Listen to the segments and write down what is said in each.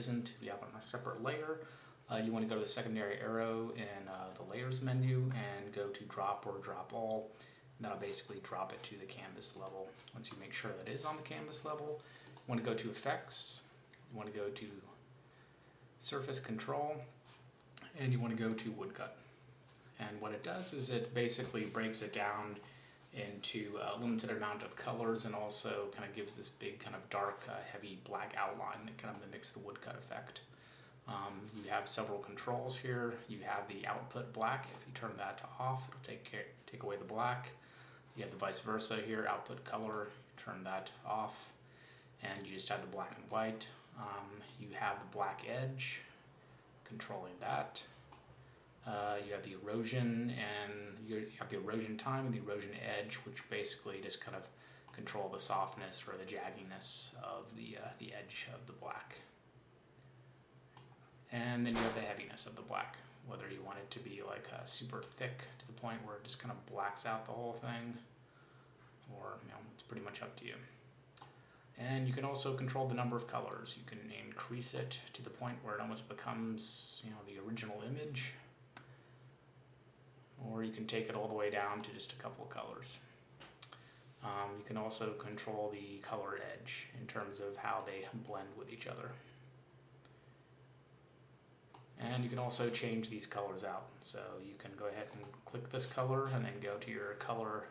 isn't, we have on a separate layer. Uh, you want to go to the secondary arrow in uh, the layers menu and go to drop or drop all. And that'll basically drop it to the canvas level. Once you make sure that it is on the canvas level, you want to go to effects, you want to go to surface control, and you want to go to woodcut. And what it does is it basically breaks it down into a limited amount of colors and also kind of gives this big kind of dark uh, heavy black outline that kind of mimics the woodcut effect. Um, you have several controls here. You have the output black. If you turn that to off, it'll take care, take away the black. You have the vice versa here, output color, turn that off, and you just have the black and white. Um, you have the black edge, controlling that. Uh, you have the erosion and you have the erosion time and the erosion edge, which basically just kind of control the softness or the jagginess of the, uh, the edge of the black. And then you have the heaviness of the black, whether you want it to be like uh, super thick to the point where it just kind of blacks out the whole thing, or you know, it's pretty much up to you. And you can also control the number of colors. You can increase it to the point where it almost becomes, you know, the original image. Or you can take it all the way down to just a couple of colors. Um, you can also control the color edge in terms of how they blend with each other. And you can also change these colors out. So you can go ahead and click this color and then go to your color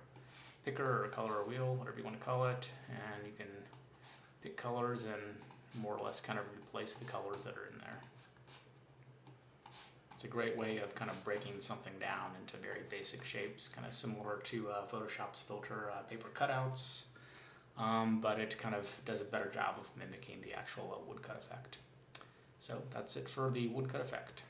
picker or color wheel, whatever you want to call it, and you can pick colors and more or less kind of replace the colors that are in there. It's a great way of kind of breaking something down into very basic shapes, kind of similar to uh, Photoshop's filter uh, paper cutouts, um, but it kind of does a better job of mimicking the actual uh, woodcut effect. So that's it for the woodcut effect.